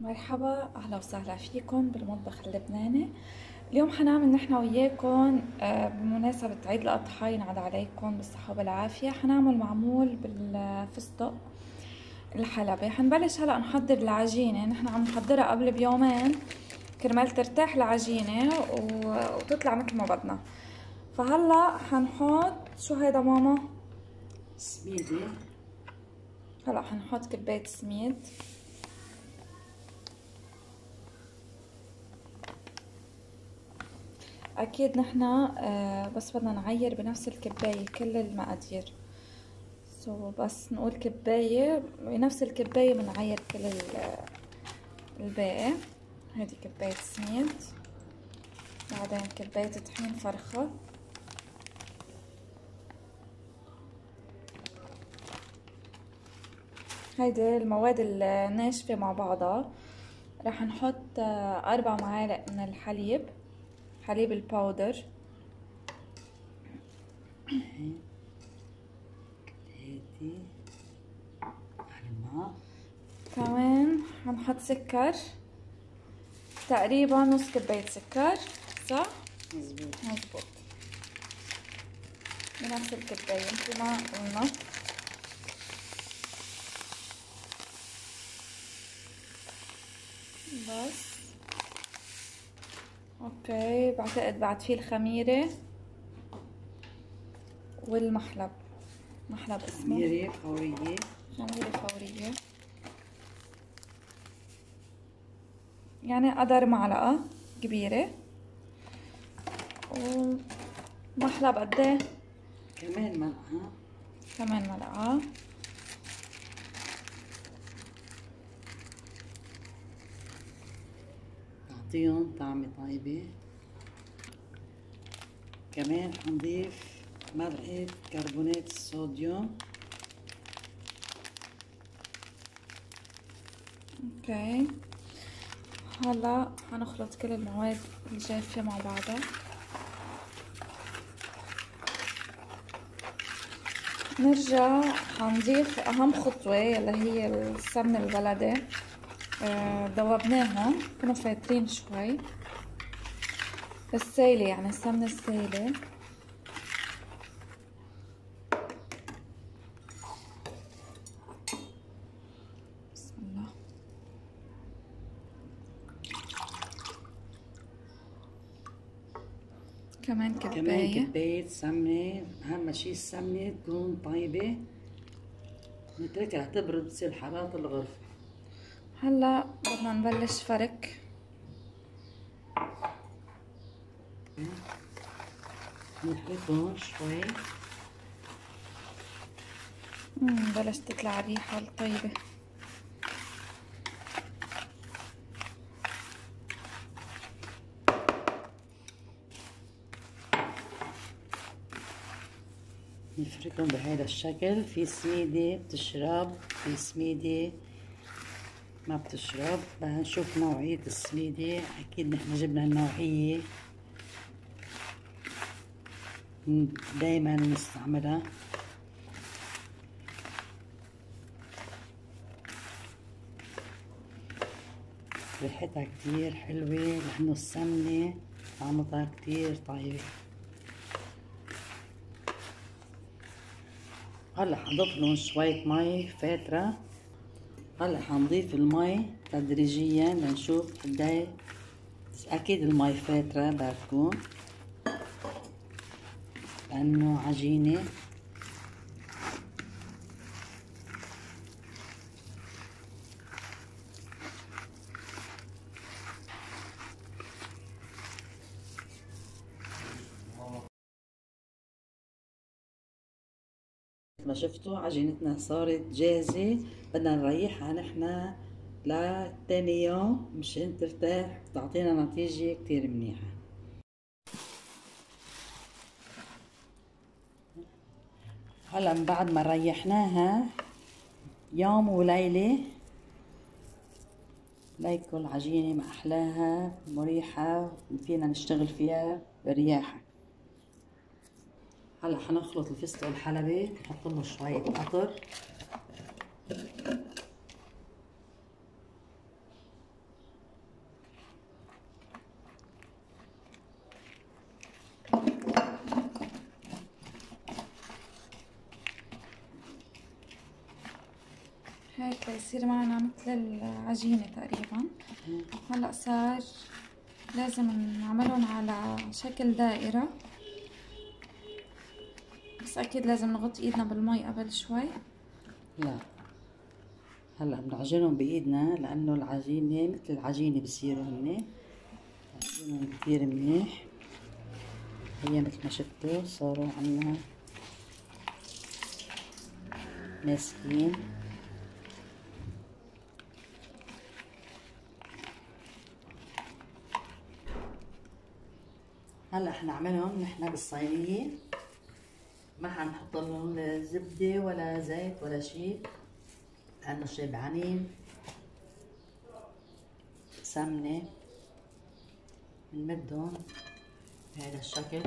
مرحبا أهلا وسهلا فيكم بالمطبخ اللبناني. اليوم حنعمل نحن وياكم آه، بمناسبة عيد الأضحى ينعاد عليكم بالصحة والعافية. حنعمل معمول بالفستق الحلبي. حنبلش هلأ نحضر العجينة. نحن عم نحضرها قبل بيومين كرمال ترتاح العجينة وتطلع مثل ما بدنا. فهلأ حنحط شو هيدا ماما؟ سميدة. هلأ حنحط كباية سميد. أكيد نحن آه، بس بدنا نعير بنفس الكباية كل المقادير. سو بس نقول كباية بنفس الكباية بنعير كل الباقي. هذه كباية سميد بعدين كباية طحين فرخة. هيدي المواد الناشفة مع بعضها. رح نحط آه، أربع معالق من الحليب. حليب الباودر. هيدي الماء كمان حنحط سكر. تقريبا نص كباية سكر صح؟ مزبوط مزبوط بنفس الكباية مثل ما قلنا. بس. أوكي بعتقد بعد فيه الخميرة والمحلب. محلب اسمه. خميرة فورية. خميرة فورية. يعني قدر معلقة كبيرة. ومحلب قديه كمان ملعقة كمان ملعقة تعطيهم طعمة طيبة. كمان حنضيف مرقة كربونات الصوديوم. أوكي. هلا حنخلط كل المواد الجافة مع بعضها. نرجع حنضيف أهم خطوة اللي هي السمن البلدي. آه، ذوبناها كانوا فاترين شوي. السايلة يعني السمنة السايلة. بسم الله. كمان كمان كباية. كباية سمنة أهم شي السمنة تكون طيبة. نتركها تبرد بتصير حرارة الغرفة هلا بدنا نبلش فرك. نحركهم شوي. مم، بلش تطلع الريحة الطيبة. نفركهم بهذا الشكل. في سميدة بتشرب في سميدة ما بتشرب نشوف نوعية السميدة أكيد نحن جبنا النوعية. دايما نستعملها. ريحتها كتير حلوة لأنه السمنة طعمتها كتير طيبة. هلأ حضيف لهم شوية مي فاترة. هلا حنضيف المي تدريجيا لنشوف قديه أكيد المي بدها تكون لأنه عجينة. ما شفتوا عجينتنا صارت جاهزة. بدنا نريحها. نحن لتاني يوم مشان ترتاح. وتعطينا نتيجة كتير منيحة. هلا من بعد ما ريحناها يوم وليلة ليكو العجينة ما أحلاها مريحة فينا نشتغل فيها برياحة. هلا هنخلط الفستق الحلبي نحط له شوية قطر هيك يصير معنا مثل العجينة تقريبا. هلأ صار لازم نعملهم على شكل دائرة. بس أكيد لازم نغطي إيدنا بالمي قبل شوي. لا. هلأ بنعجنهم بإيدنا لأنه العجينه مثل العجينة بصيروا هن عجنهم كثير منيح. هي مثل ما شفتوا صاروا عنا ماسكين. هلأ حنعملهم نحن بالصينية. ما حنحط لهم زبده ولا زيت ولا شيء لأنه شبعانين سمنة بنمدهم بهذا الشكل.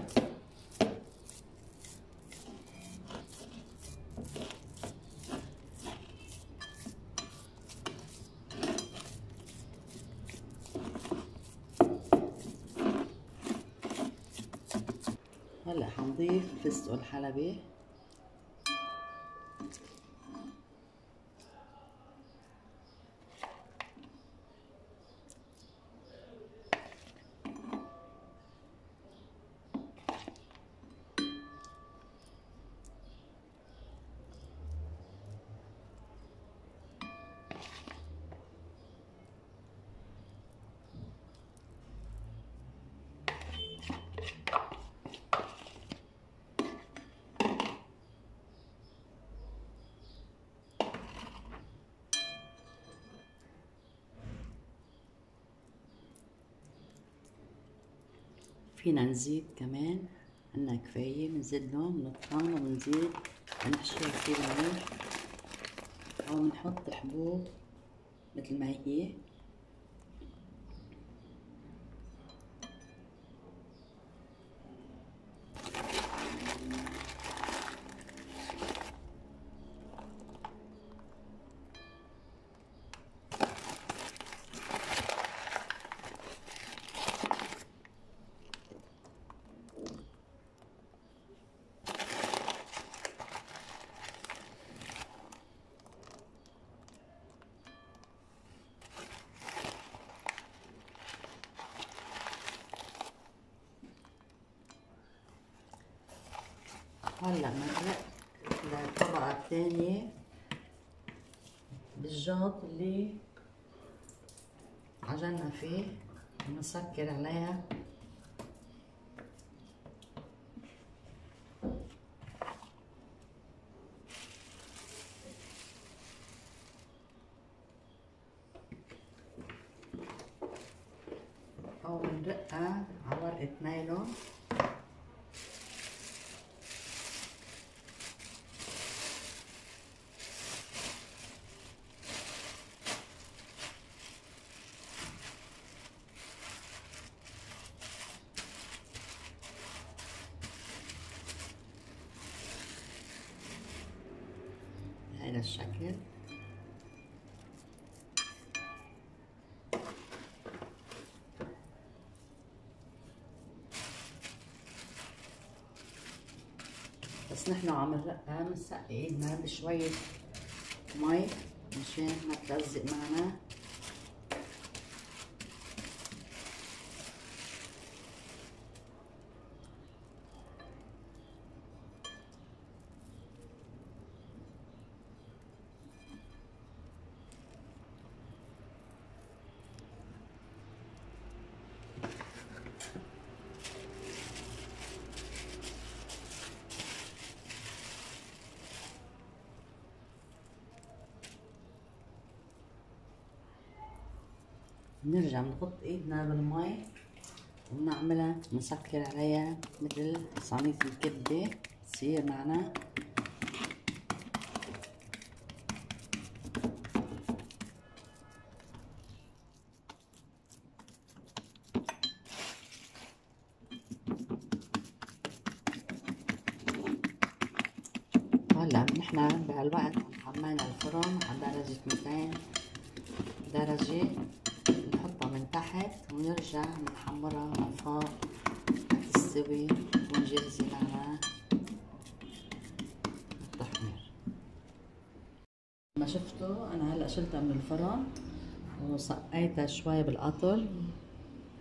هلا حنضيف الفستق الحلبي. فينا نزيد كمان عنا كفاية بنزيد لهم نطحن وبنزيد بنحشيها كتير منيح أو بنحط حبوب مثل ما هي. هلا بنرق للطبقة الثانية بالجاط اللي عجنا فيه. بنسكر عليها. أو بنرقها على ورقة نايلون. بهذا الشكل. بس نحن عم نرقها بنسقي ايدنا بشوية مي مشان ما تلزق معنا. بنرجع بنحط إيدنا بالمي وبنعملها بنسكر عليها مثل صينية الكبدة تصير معنا. هلا نحنا بهالوقت حمينا الفرن على درجة 200 درجة. من تحت ونرجع نحمرها من فوق تستوي تكون جاهزة معنا التحمير. ما شفتوا أنا هلأ شلتها من الفرن وصقيتها شوي بالقطر.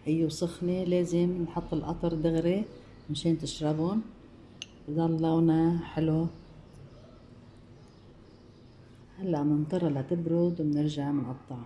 هي سخنة لازم نحط القطر دغري مشان تشربون بضل لونها حلو. هلأ بنضطر لتبرد وبنرجع بنقطع